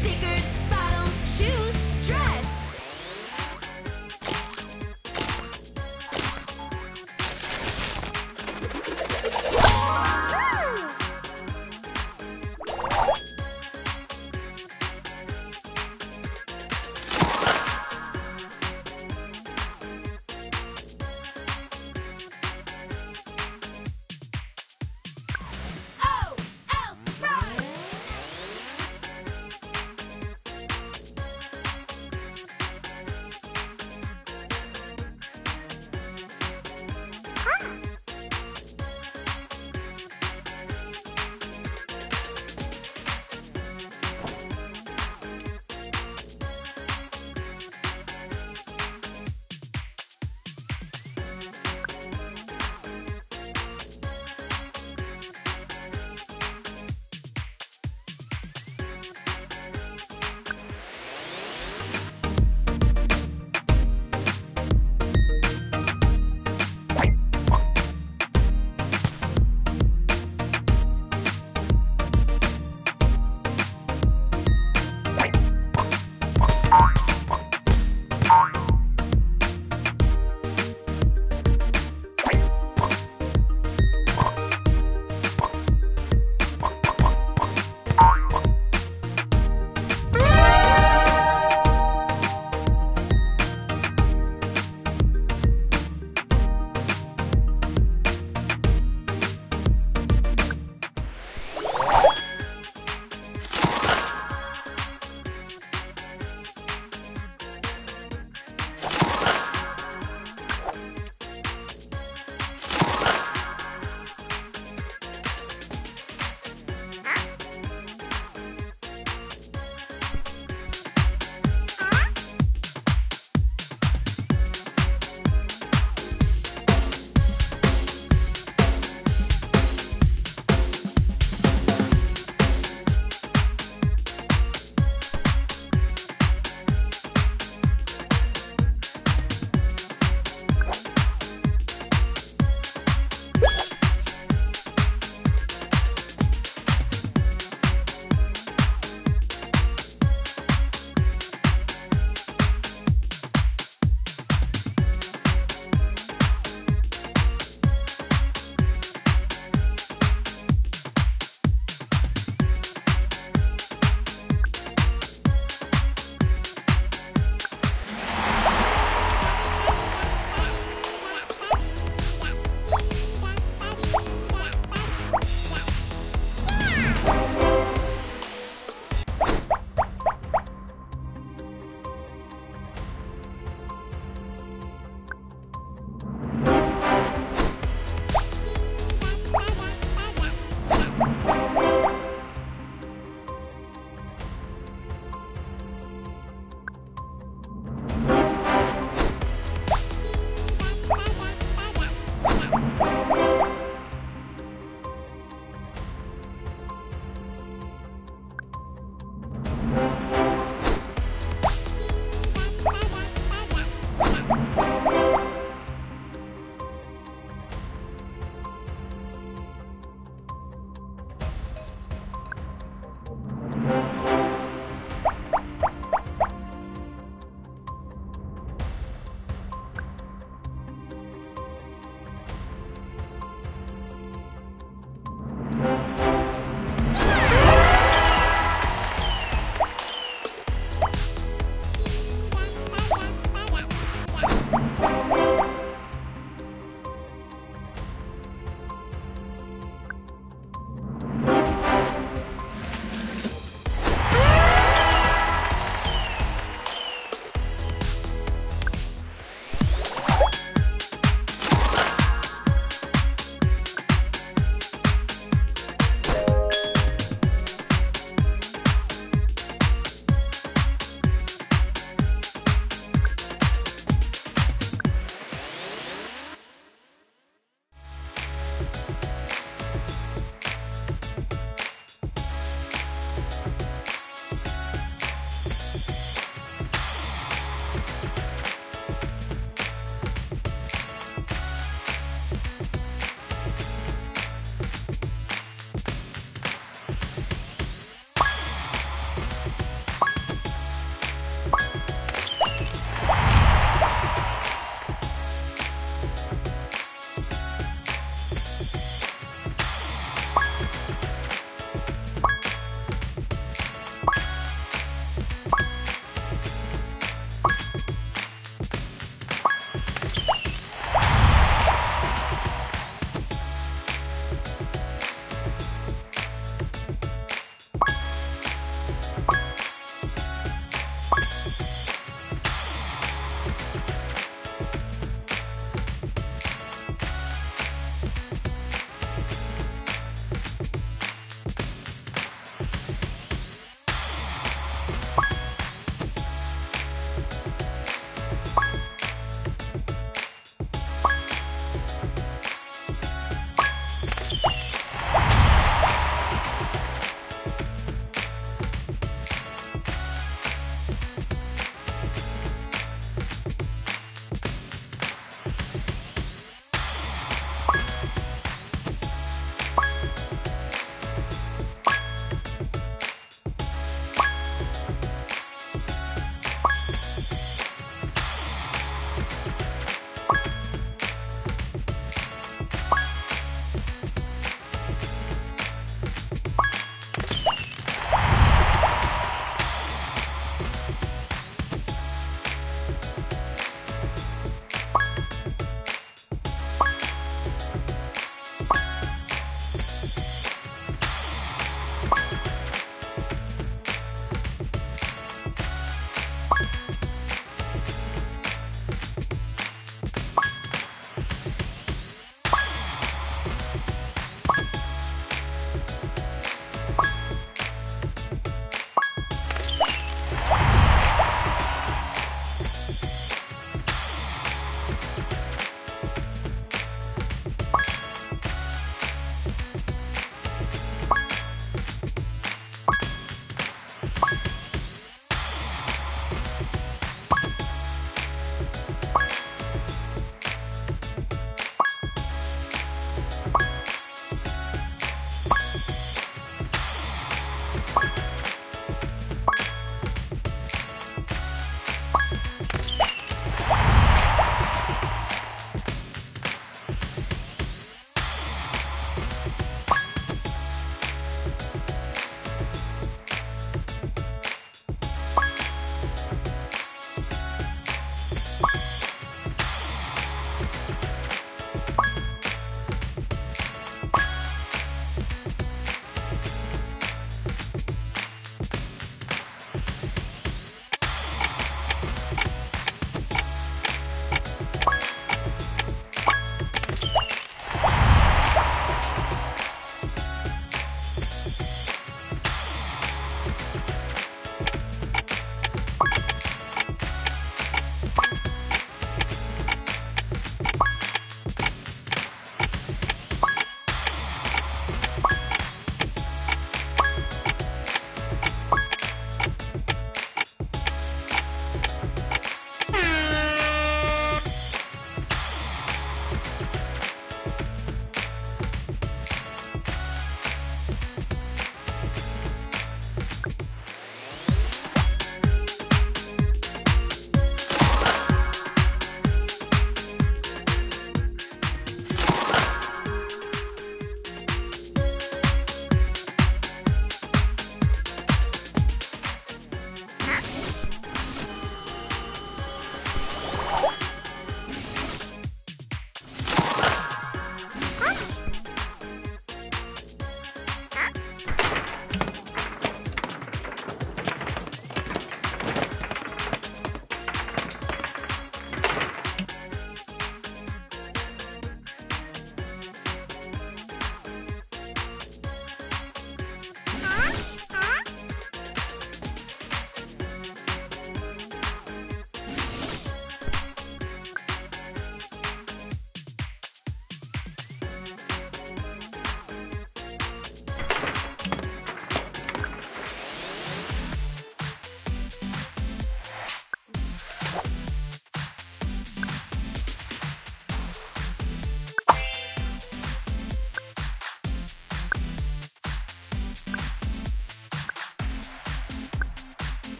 stickers,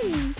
Hmm.